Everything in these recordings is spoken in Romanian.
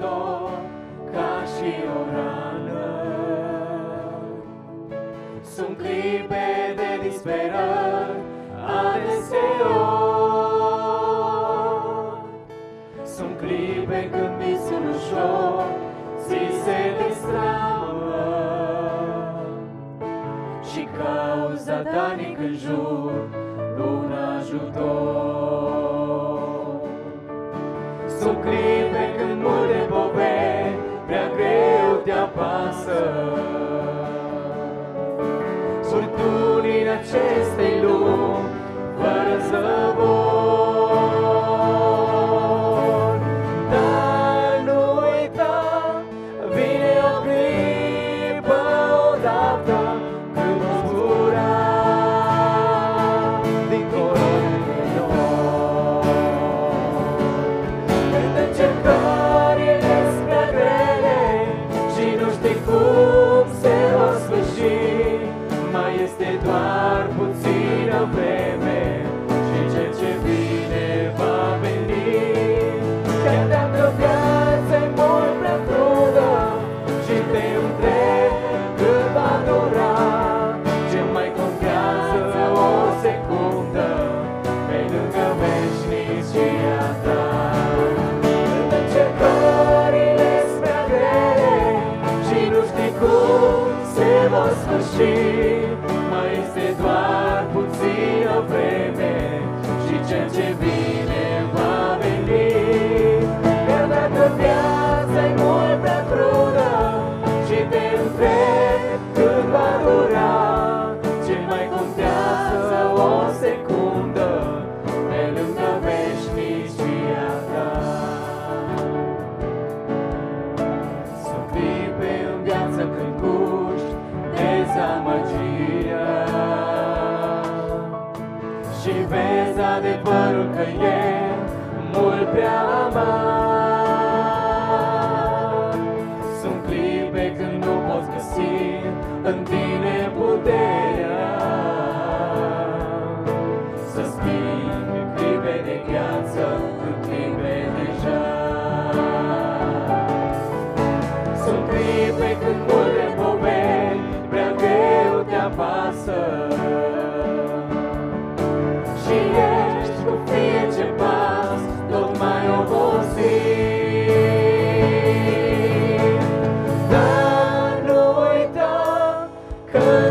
dor ca și o rană. Sunt clipe de disperări adeseori. Sunt clipe când visul ușor ți se destramă și cauza zadarnic în jur un ajutor. Sunt clipe greu ce vine va veni. Chiar dacă viața e mult prea crudă și te întrebi cât va dura, ce mai contează o secundă pe lângă veșnicia ta. Sunt clipe în viață când guști dezamăgirea vezi adevărul că e mult prea amar. Sunt clipe când nu poți găsi în tine puterea. Să schimbi clipe de viață în clipe de jar. Sunt clipe când multe poveri prea greu te apasă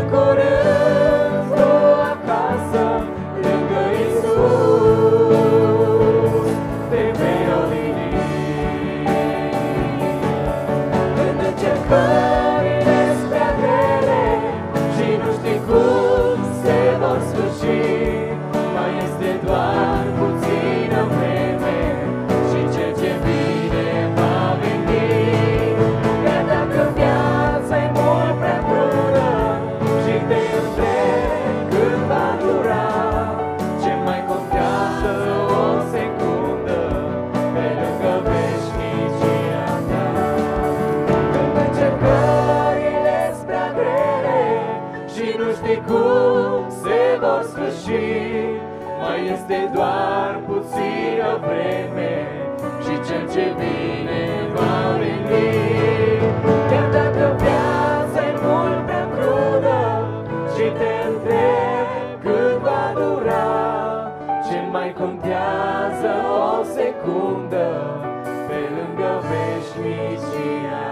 că este doar puțină vreme Și cel ce vine va veni Chiar dacă viața e mult prea crudă Și te întrebi cât va dura Ce mai contează o secundă Pe lângă veșnicia